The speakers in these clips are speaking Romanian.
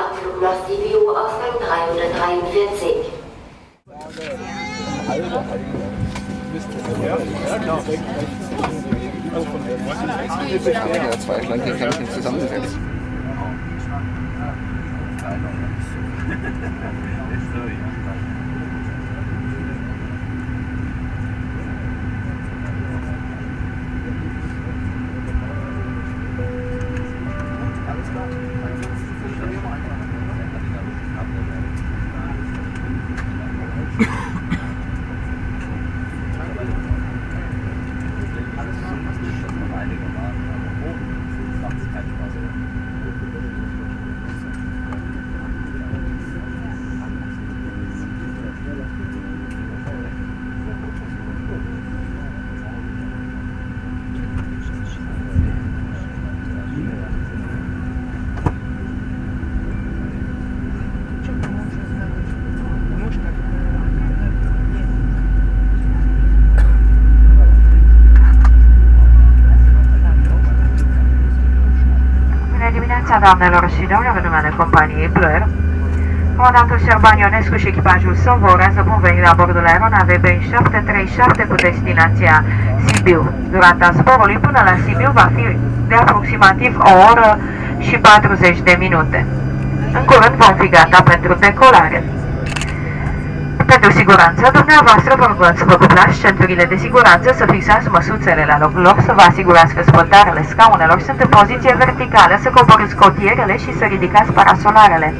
Nachtzug nach Sibiu, Ausgang 343. Ja, zwei Schlangen kann ich nicht zusammensetzen. Doamnelor și domnilor, în numele companiei Blur. Comandantul Șerban Ionescu și echipajul său vă urează bun venit la bordul aeronavei Boeing 737 cu destinația Sibiu. Durata zborului până la Sibiu va fi de aproximativ o oră și 40 de minute. În curând vom fi gata pentru decolare. Pentru siguranța dumneavoastră vă rugăm să vă cuplați centurile de siguranță, să fixați măsuțele la locul lor, să vă asigurați că spătarele scaunelor sunt în poziție verticală, să coborâți cotierele și să ridicați parasolarele.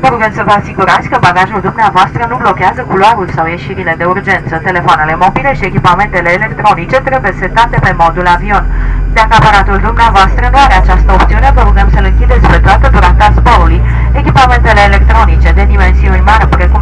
Vă rugăm să vă asigurați că bagajul dumneavoastră nu blochează culoarul sau ieșirile de urgență. Telefoanele mobile și echipamentele electronice trebuie setate pe modul avion. Dacă aparatul dumneavoastră nu are această opțiune, vă rugăm să-l închideți pe toată durata zborului. Echipamentele electronice de dimensiuni mari, precum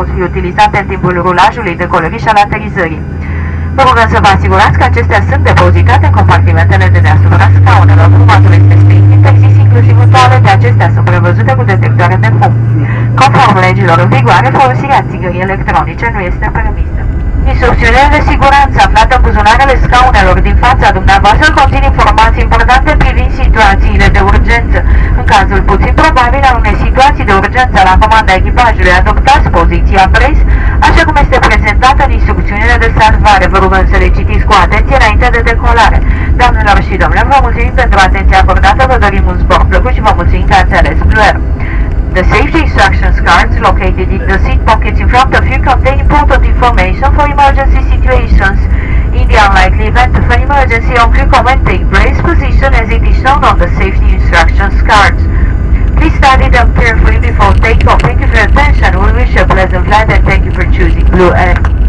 pot fi utilizate în timpul rulajului, decolării și al aterizării. Vă rugăm să vă asigurați că acestea sunt depozitate în compartimentele de deasupra scaunelor. Fumatul este strict interzis, inclusiv în toalete. Acestea sunt prevăzute cu detectoare de fum. Conform legilor în vigoare, folosirea țigării electronice nu este permisă. Instrucțiunile de siguranță aflate în buzunarele scaunelor din fața dumneavoastră conțin informații importante privind situațiile de urgență. În cazul puțin probabil al unei situații de urgență la comanda echipajului, adoptați poziția pres, așa cum este prezentată în instrucțiunile de salvare. Vă rugăm să le citiți cu atenție înainte de decolare. Doamnelor și domnilor, vă mulțumim pentru atenția acordată, vă dorim un zbor plăcut și vă mulțumim că ați ales Blue Air. The safety instructions cards located in the seat pockets in front of you contain important information for emergency situations. In the unlikely event of an emergency, on recommend take brace position as it is shown on the safety instructions cards. Please study them carefully before takeoff. Thank you for your attention. We wish you a pleasant flight and thank you for choosing Blue Air.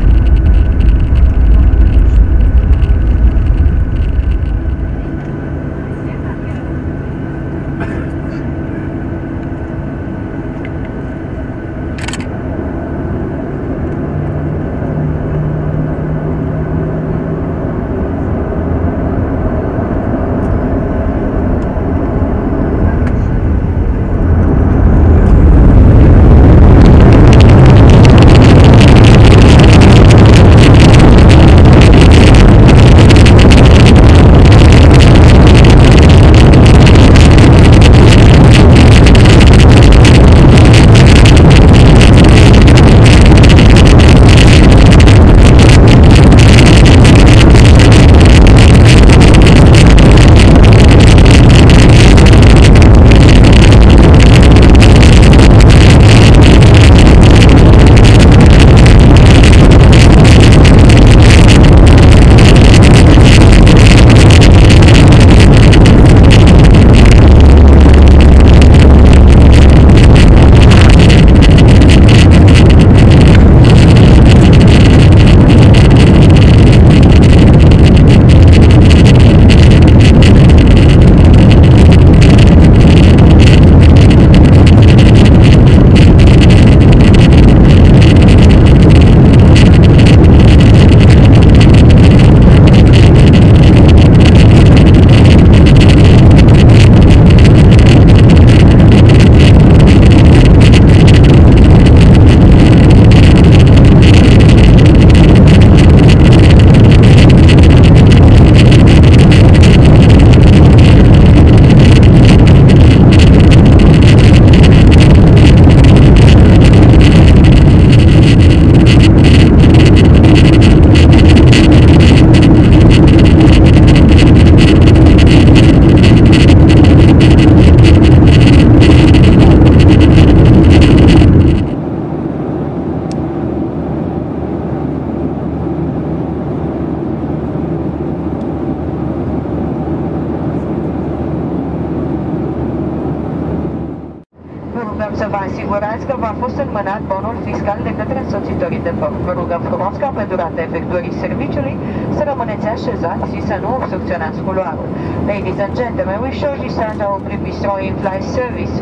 Durata efectuării serviciului să rămâneți așezați și să nu obstrucționați culoarul. Ladies and gentlemen, we shortly start our pre-bistro in-flight service.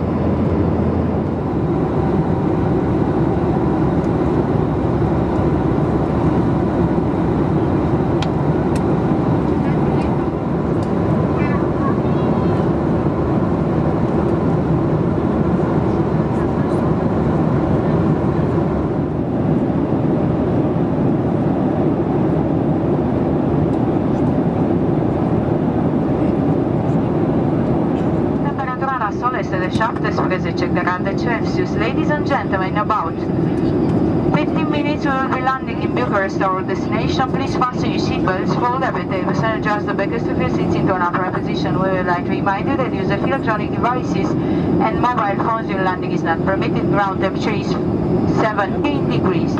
Celsius. Ladies and gentlemen, about 15 minutes we will be landing in Bucharest, our destination. Please fasten your seatbelts, fold every tables and adjust the back of your seats into an upright position. We would like to remind you that use of electronic devices and mobile phones during landing is not permitted. Ground temperature is 17 degrees.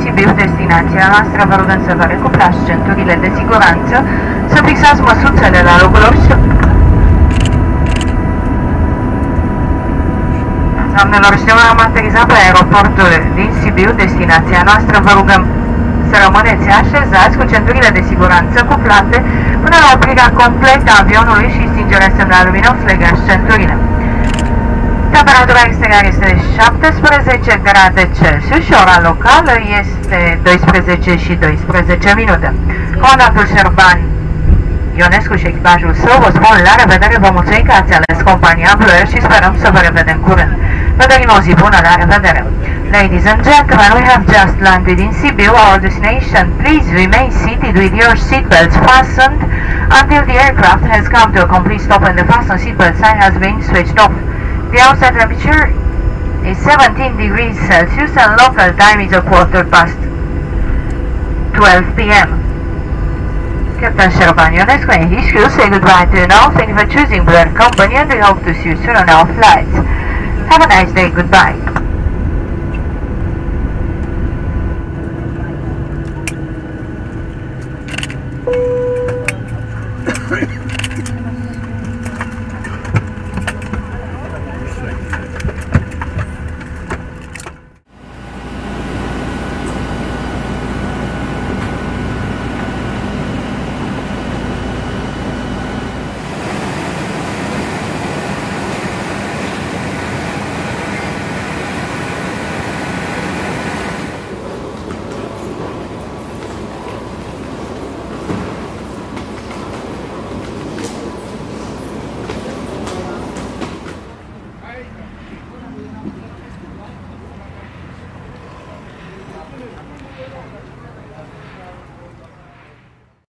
Sibiu, destinația noastră. Vă rugăm să vă recuplați centurile de măsuțele la locul lor și Doamnelor și domnilor, am aterizat pe aeroportul din Sibiu, destinația noastră. Vă rugăm să rămâneți așezați cu centurile de siguranță cuplate până la oprirea completă a avionului și stingerea semnalului luminos legați centurile. Temperatura exterioară este de 17 grade Celsius și ora locală este 12 și 12 minute. Comandantul Șerban Ionescu și echipajul său vă spun la revedere, vă mulțumim că ați ales compania Blur și sperăm să vă revedem curând. Vă dorim o zi bună, la revedere! Ladies and gentlemen, we have just landed in Sibiu, our destination. Please remain seated with your seatbelts fastened until the aircraft has come to a complete stop and the fasten seatbelt sign has been switched off. The outside temperature is 17 degrees Celsius and local time is a quarter past 12 p.m. Captain Sherban Ionescu and his crew say goodbye to you now. Thank you for choosing Blur Company and we hope to see you soon on our flights. Have a nice day. Goodbye.